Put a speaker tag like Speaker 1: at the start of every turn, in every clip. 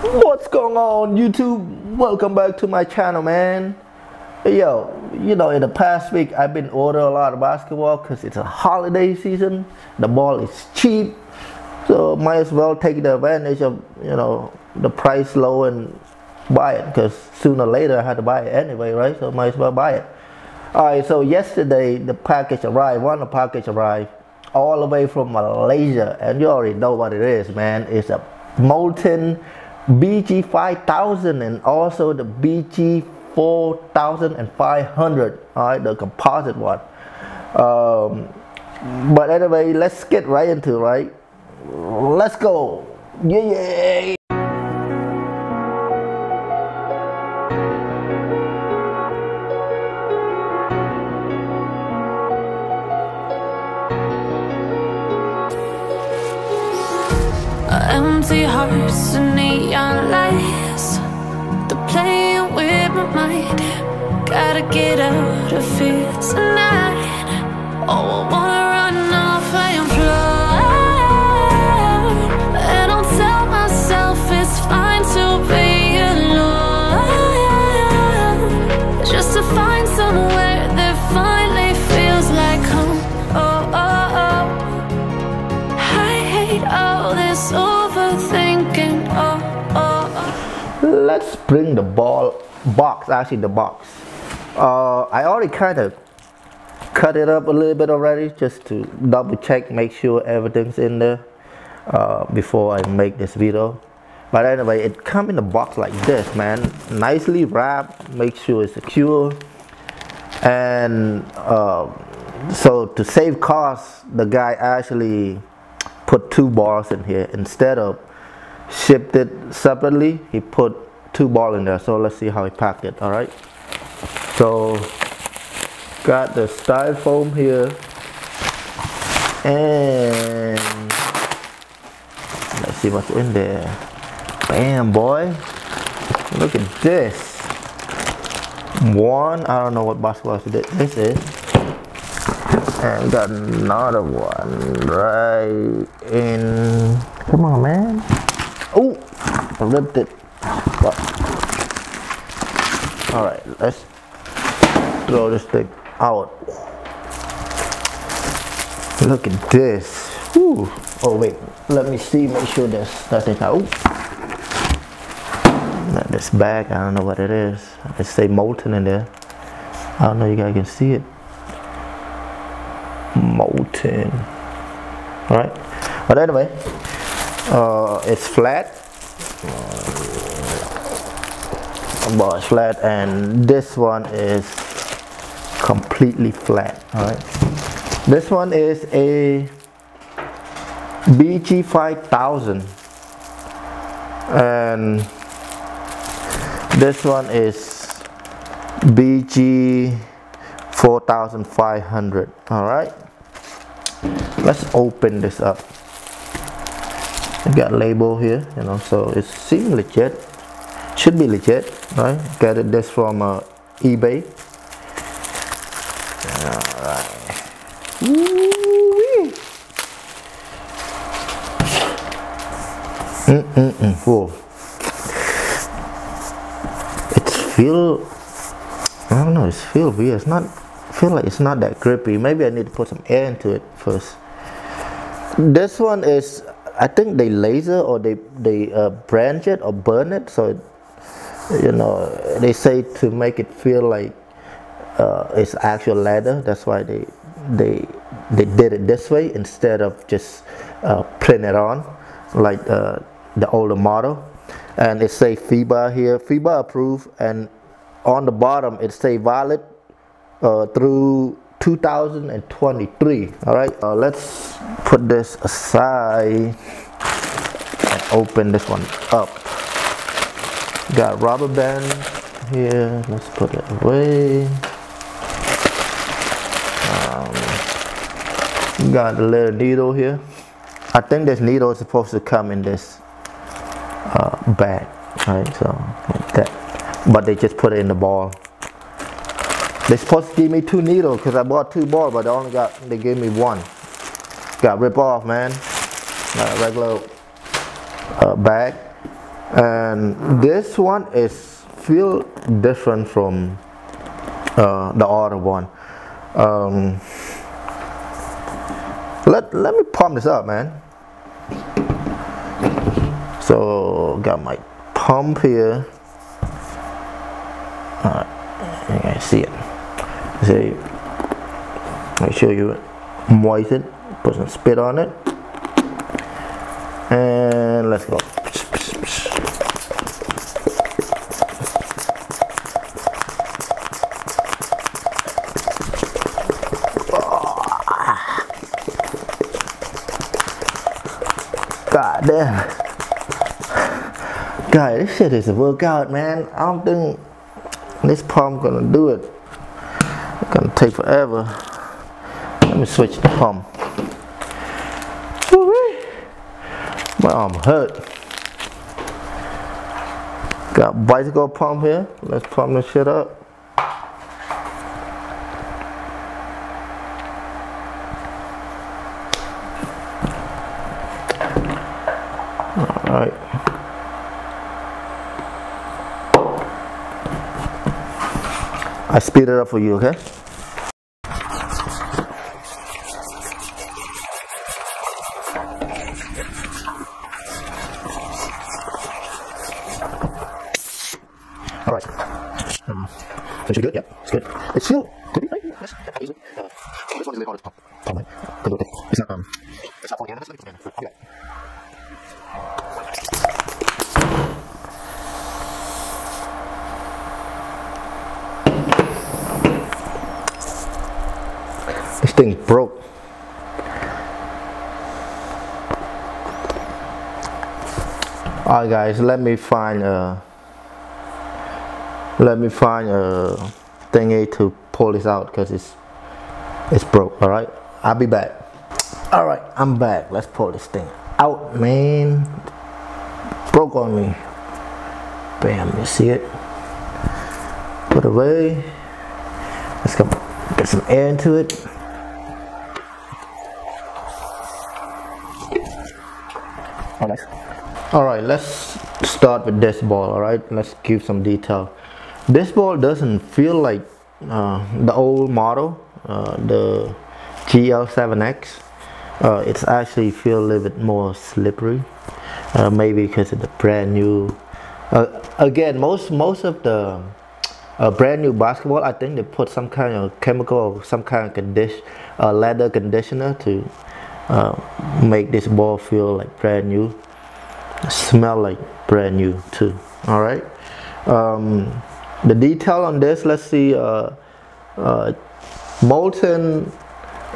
Speaker 1: What's going on YouTube? Welcome back to my channel man. Yo, you know in the past week I've been ordering a lot of basketball because it's a holiday season. The ball is cheap. So might as well take the advantage of you know the price low and buy it because sooner or later I had to buy it anyway, right? So might as well buy it. Alright, so yesterday the package arrived, one of the package arrived all the way from Malaysia and you already know what it is man. It's a molten BG 5000 and also the BG 4500 all right the composite one. Um, but anyway let's get right into it right? Let's go. Yeah, yeah.
Speaker 2: Empty hearts and neon lights They're playing with my mind. Gotta get out of here tonight. Oh, I wanna
Speaker 1: bring the ball box actually the box. Uh, I already kind of cut it up a little bit already just to double check make sure everything's in there uh, before I make this video. But anyway it come in a box like this man. Nicely wrapped make sure it's secure. And uh, so to save costs the guy actually put two bars in here. Instead of shipped it separately he put two ball in there so let's see how he packed it all right? So got the styrofoam here and let's see what's in there. Bam boy. Look at this. One i don't know what basketball is. this is and got another one right in come on man. Oh i ripped it but, all right let's throw this thing out. Look at this. Whew. oh wait let me see make sure there's nothing out. This bag i don't know what it is. It say molten in there. I don't know you guys can see it. Molten. All right. But anyway uh, it's flat. uh, it's flat and this one is completely flat all right this one is a BG 5000 and this one is BG 4500 all right let's open this up. I got label here you know so it seems legit should be legit right? Got it this from uh, eBay. All right mm -mm -mm. Whoa. It's feel I don't know it's feel weird. It's not feel like it's not that grippy. Maybe I need to put some air into it first. This one is I think they laser or they they uh, branch it or burn it so it, you know they say to make it feel like uh, it's actual leather that's why they they they did it this way instead of just uh, putting it on like uh, the older model. And it say FIBA here. FIBA approved and on the bottom it say valid uh, through 2023 all right uh, let's put this aside and open this one up got rubber band here. Let's put it away. Um, got a little needle here. I think this needle is supposed to come in this uh, bag right? So like that. But they just put it in the ball. They supposed to give me two needles because I bought two balls, but they only got they gave me one. Got rip off, man. Uh, regular uh, bag, and this one is feel different from uh, the other one. Um, let, let me pump this up man. So got my pump here. Alright, you guys see it. See make sure you moisten put some spit on it. And let's go damn. Guys, this shit is a workout, man. I don't think this pump gonna do it. It's gonna take forever. Let me switch the pump. My arm hurt. Got bicycle pump here. Let's pump this shit up. I speed it up for you, okay? All right. Um, good. Yep, it's good. It's still could be right. Yes, yeah, easily. Uh, this one is the hardest pump. Pump, right? Could do it. It's not um, it's not falling in. It's like okay. This thing broke. Alright guys, let me find a let me find uh, a thingy to pull this out because it's it's broke. Alright, I'll be back. Alright, I'm back. Let's pull this thing out, man. Broke on me. Bam, you see it? Put away. Let's go get some air into it. Alright. Alright, let's start with this ball, alright? Let's give some detail. This ball doesn't feel like uh, the old model, uh, the GL7X. Uh, it's actually feel a little bit more slippery, uh, maybe because of the brand new. Uh, again, most most of the uh, brand new basketball, I think they put some kind of chemical or some kind of condition, leather conditioner to make this ball feel like brand new. Smell like brand new too. All right? Um, the detail on this let's see uh, uh, molten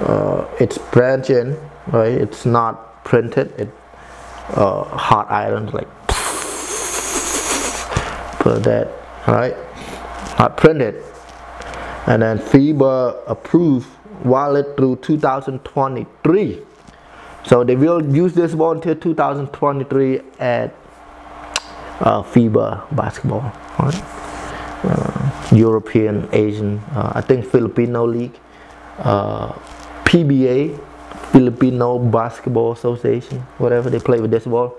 Speaker 1: uh, it's branching right? It's not printed. It uh, hot iron like put that all right? Not printed. And then FIBA approved wallet through 2023 so they will use this ball until 2023 at uh, FIBA basketball, right? uh, European, Asian, uh, I think Filipino league, uh, PBA, Filipino Basketball Association, whatever they play with this ball.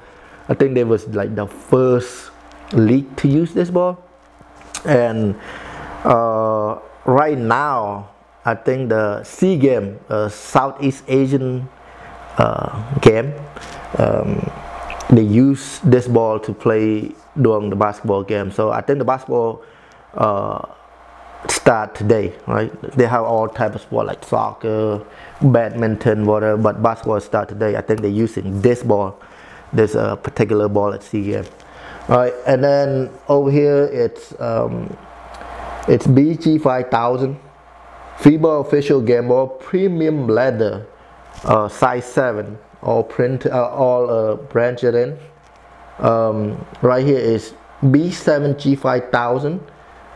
Speaker 1: I think they was like the first league to use this ball, and uh, right now I think the SEA Game, uh, Southeast Asian uh, game. Um, they use this ball to play during the basketball game. So I think the basketball uh, start today, right? They have all type of sport like soccer, badminton, whatever. But basketball start today. I think they're using this ball, this uh, particular ball at SEA. All right, and then over here it's um, it's BG 5000 FIBA official game ball premium leather uh, size 7 all print uh, all uh, branched in. Um, right here is B7G5000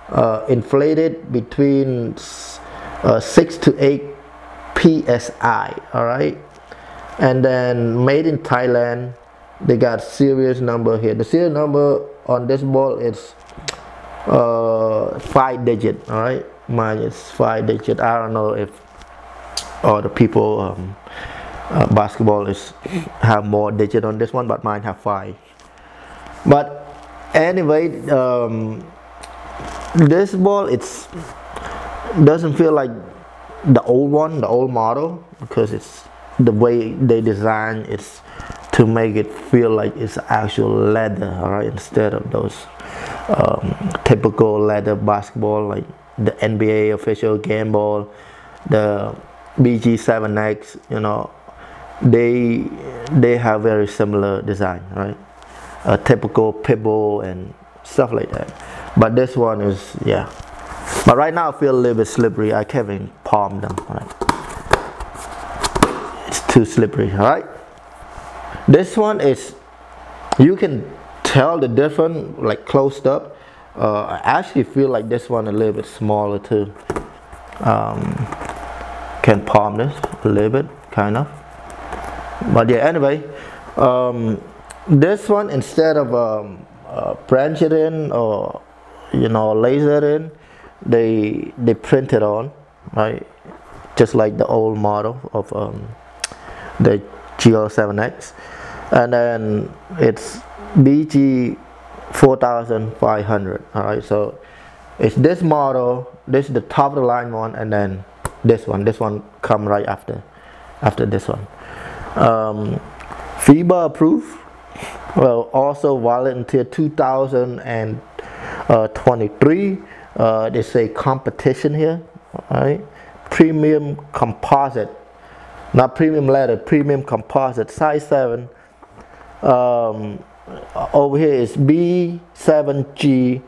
Speaker 1: uh, inflated between uh, 6 to 8 PSI alright? And then made in Thailand. They got serious number here. The serial number on this ball is uh, 5 digit alright? Mine is 5 digit. I don't know if all the people um, uh, basketball is have more digit on this one but mine have five. But anyway um, this ball it's doesn't feel like the old one the old model because it's the way they design it's to make it feel like it's actual leather right? Instead of those um, typical leather basketball like the NBA official game ball the BG7X you know they they have very similar design right? A typical pebble and stuff like that. But this one is yeah. But right now I feel a little bit slippery. I can't even palm them right? It's too slippery right this one is you can tell the difference like closed up. Uh, I actually feel like this one a little bit smaller too. Um, can palm this a little bit kind of but yeah anyway um, this one instead of um, uh, branch it in or you know laser in they they print it on right? Just like the old model of um, the GL7X and then it's BG 4500 all right so it's this model this is the top of the line one and then this one. This one come right after after this one um, FIBA approved well also until 2023 uh, they say competition here right? Premium composite not premium leather premium composite size 7 um, over here is B7G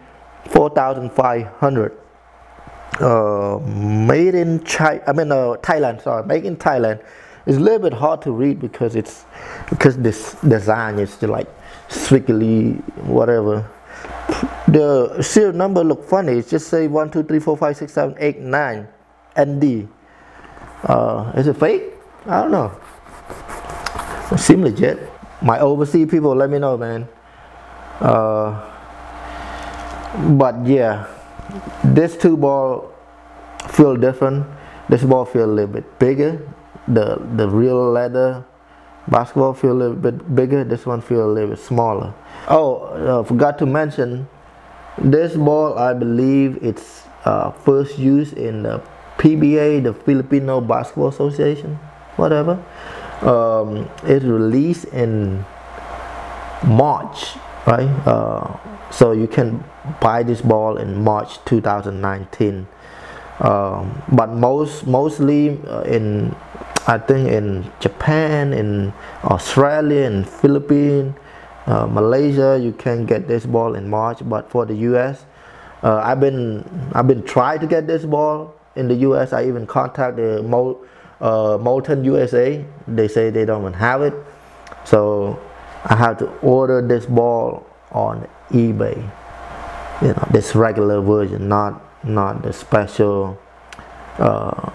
Speaker 1: 4500 uh, made in China I mean uh, Thailand sorry made in Thailand it's a little bit hard to read because it's because this design is like squiggly whatever. The serial number look funny. Just say 1 2 3 4 5 6 7 8 9 ND uh, is it fake? I don't know. It seems legit. My overseas people let me know man. Uh, but yeah this two ball feel different. This ball feel a little bit bigger the the real leather basketball feel a little bit bigger this one feel a little bit smaller. Oh uh, forgot to mention this ball I believe it's uh, first used in the PBA the Filipino Basketball Association whatever. Um, it released in March right? Uh, so you can buy this ball in March 2019 um, but most mostly uh, in I think in Japan in Australia in Philippines uh, Malaysia you can get this ball in March. But for the US uh, I've been I've been trying to get this ball in the US I even contacted Mol uh, Molten USA they say they don't even have it. So I have to order this ball on eBay. You know this regular version not not the special uh,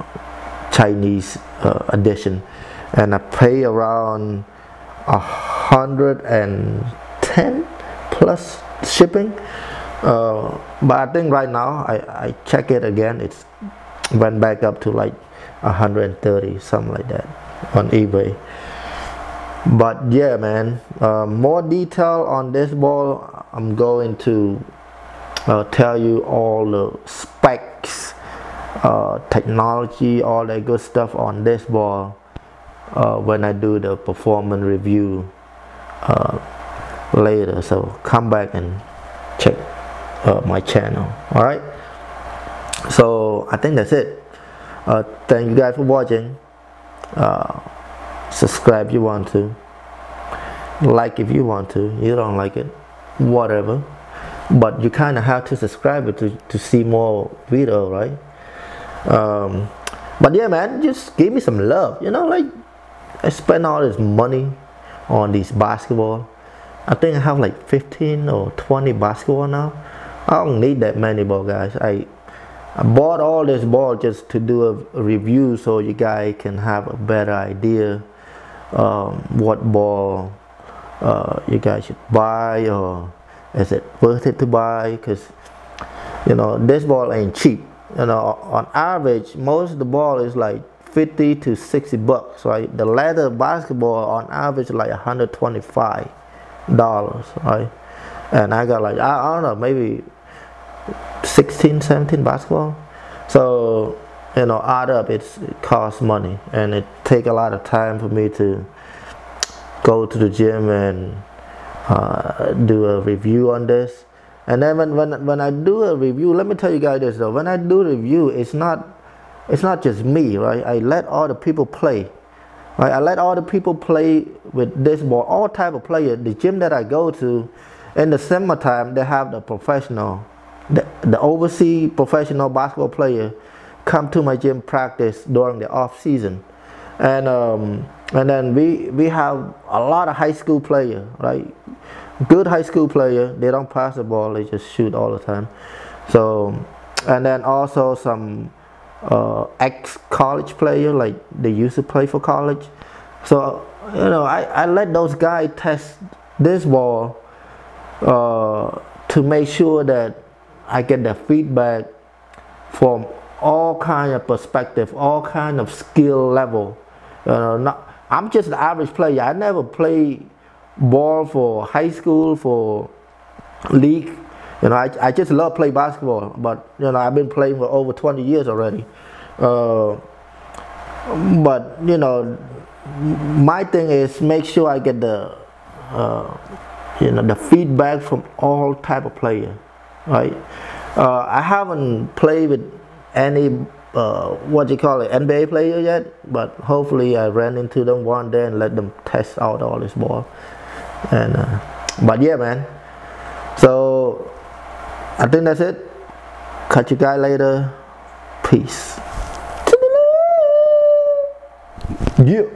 Speaker 1: Chinese uh, edition. And I pay around a hundred and ten plus shipping. Uh, but I think right now I, I check it again it's went back up to like 130 something like that on eBay. But yeah man uh, more detail on this ball I'm going to uh, tell you all the specs uh, technology all that good stuff on this ball uh, when I do the performance review uh, later. So come back and check uh, my channel. Alright? So I think that's it. Thank you guys for watching. Subscribe if you want to. Like if you want to. You don't like it. Whatever. But you kind of have to subscribe to, to see more video right um, but yeah man just give me some love you know like I spend all this money on these basketball. I think I have like 15 or 20 basketball now. I don't need that many ball guys. I I bought all this ball just to do a, a review so you guys can have a better idea um, what ball uh, you guys should buy or is it worth it to buy? Because you know this ball ain't cheap you know on average most of the ball is like 50 to 60 bucks right the leather basketball on average like 125 dollars right and I got like I, I don't know maybe 16, 17 basketball. So you know, add up it's, it costs money, and it take a lot of time for me to go to the gym and uh, do a review on this. And then when, when when I do a review, let me tell you guys this though. When I do review, it's not it's not just me, right? I let all the people play. Right? I let all the people play with this ball, all type of player. The gym that I go to, in the summertime, they have the professional, the, the overseas professional basketball player come to my gym practice during the off season. And um, and then we we have a lot of high school player, right? Good high school player. They don't pass the ball; they just shoot all the time. So, and then also some uh, ex-college player, like they used to play for college. So, you know, I, I let those guys test this ball uh, to make sure that I get the feedback from all kind of perspective, all kind of skill level. You know, not, I'm just an average player. I never played ball for high school, for league. You know, I, I just love play basketball, but you know, I've been playing for over 20 years already. Uh, but you know, my thing is make sure I get the uh, you know the feedback from all type of player, right? Uh, I haven't played with any uh, what you call it NBA player yet, but hopefully I ran into them one day and let them test out all this ball and uh, but yeah man. So I think that's it. Catch you guys later. Peace. Yeah